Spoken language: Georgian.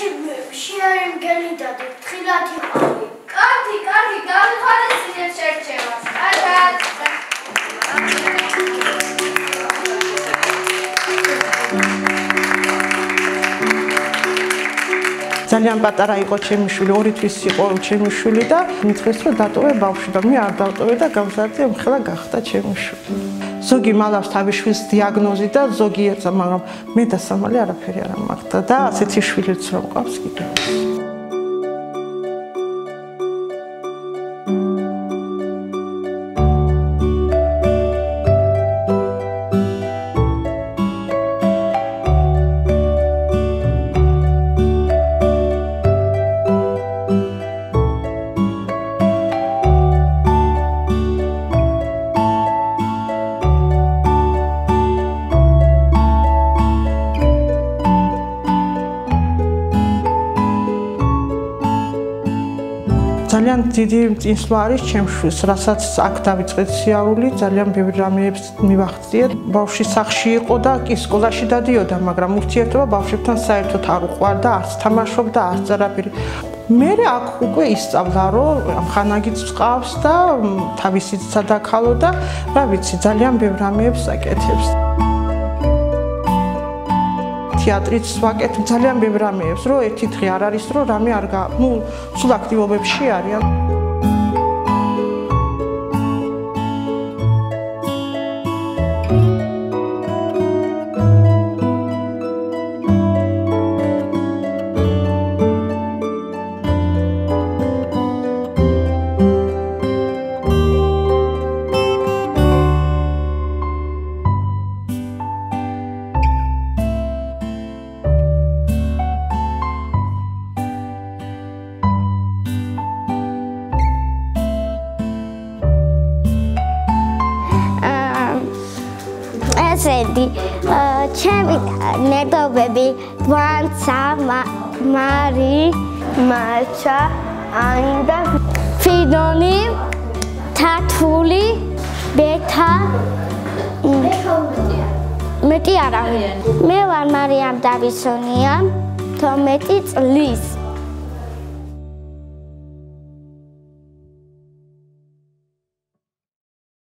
წრეში შეარი მგელი და თხილად იყავი. კარგი, კარგი, გავიხარეს შერჩევას. ძალიან პატარა იყო ჩემი შვილი, ორი თვის იყო ჩემი შვილი და მითხეს რომ დატოვე ბავშვი და მე არ დავტოვე და გამზარდე, მხლა გახდა ჩემი შვილი. ზოგი მალავს თავის შვილს დიაგნოზი და ზოგი ეცა, მაგრამ მე დასამალი არაფერი არ მაქვს და ასეთი შვილიც რომ ყავს კიდევ. ძალიან დიდი წინსვლა არის ჩემშვის, რასაც აქ დავიწყეთ სიარული, ძალიან ბევრი რამეებს მივახციე. ბავშვი სახში იყო და კი სკოლაში დადიოდა, მაგრამ ურთიერთობა ბავშვებთან საერთოდ არ უყვარდა, არც თამაშობდა, არც არაფერი. მე აქ უკვე ისწავლა, რომ ხანაგიც წყავს და თავისიც სადაქალო და რა ვიცი, ძალიან ბევრი რამეებს აკეთებს. თეატრიც ვაკეთ ძალიან ბევრ რამეებს, რომ ერთი დღე არ არის, რომ რამე არ გა, ну, სულ აქტივობებში არიან. ესეთი ჩემი ნედობები ვანცა მარი მაჩა აინდა ფიდონი თათული ბეთა მეტი არა. მე ვარ მარიამ დავისონია თომეტი წლის